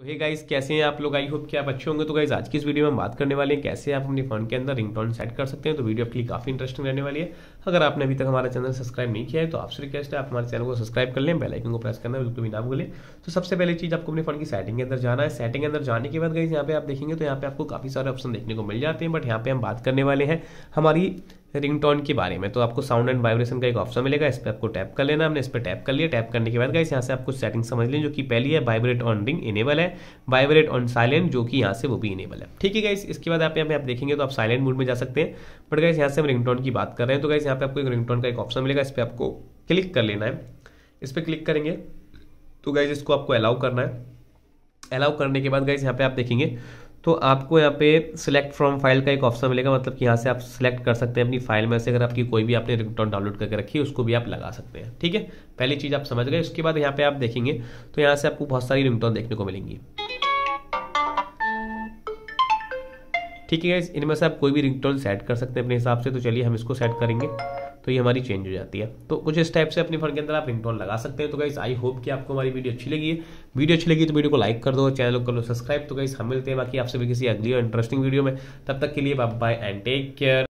तो hey guys कैसे हैं आप लोग? आई होप कि आप अच्छे होंगे। तो गाइस आज की इस वीडियो में हम बात करने वाले हैं कैसे आप अपने फ़ोन के अंदर रिंगटोन सेट कर सकते हैं। तो वीडियो आपके लिए काफ़ी इंटरेस्टिंग रहने वाली है। अगर आपने अभी तक हमारा चैनल सब्सक्राइब नहीं किया है तो आपसे रिक्वेस्ट है आप हमारे चैनल को सब्सक्राइब कर लें बेल आइकन को प्रेस करना, बिल्कुल भी ना भूलें। तो सबसे पहले चीज़ आपको अपने फ़ोन की सेटिंग के अंदर जाना है। सेटिंग के अंदर जाने के बाद गाइस यहाँ पे आप देखेंगे तो यहाँ पे आपको काफ़ी सारे ऑप्शन देखने को मिल जाते हैं। बट यहाँ पे हम बात करने वाले हैं हमारी रिंगटोन के बारे में। तो आपको साउंड एंड वाइब्रेशन का एक ऑप्शन मिलेगा, इस पर आपको टैप कर लेना, हमने इस पर टैप कर लिया। टैप करने के बाद गाइस यहाँ से आप कुछ सेटिंग समझ लें, जो कि पहली है वाइब्रेट ऑन रिंग इनेबल है। वाइब्रेट ऑन साइलेंट जो कि यहाँ से वो भी इनेबल है। ठीक है गाइस इसके बाद आप यहाँ पे आप देखेंगे तो आप साइलेंट मोड में जा सकते हैं। बट गाइस यहाँ से हम रिंगटोन की बात कर रहे हैं तो गाइस यहाँ पे आपको एक रिंगटोन का एक ऑप्शन मिलेगा, इस पर आपको क्लिक कर लेना है। इस पर क्लिक करेंगे तो गाइज़ इसको आपको अलाउ करना है। अलाउ करने के बाद गाइज़ यहाँ पे आप देखेंगे तो आपको यहाँ पे सिलेक्ट फ्रॉम फ़ाइल का एक ऑप्शन मिलेगा मतलब कि यहाँ से आप सिलेक्ट कर सकते हैं अपनी फ़ाइल में से, अगर आपकी कोई भी आपने रिंगटोन डाउनलोड करके रखी है, उसको भी आप लगा सकते हैं, ठीक है? पहली चीज़ आप समझ गए, उसके बाद यहाँ पे आप देखेंगे तो यहाँ से आपको बहुत सारी रिंगटोन देखने को मिलेंगी। ठीक है इनमें से आप कोई भी रिंगटोन सेट कर सकते हैं अपने हिसाब से तो चलिए हम इसको सेट करेंगे। तो ये हमारी चेंज हो जाती है। तो कुछ इस टाइप से अपने फ़ोन के अंदर आप रिंगटोन लगा सकते हैं। तो गाइस आई होप कि आपको हमारी वीडियो अच्छी लगी है। वीडियो अच्छी लगी तो वीडियो को लाइक कर दो चैनल को कर लो सब्सक्राइब तो गाइस हम मिलते हैं बाकी आपसे भी किसी अगली और इंटरेस्टिंग वीडियो में। तब तक के लिए बाय एंड टेक केयर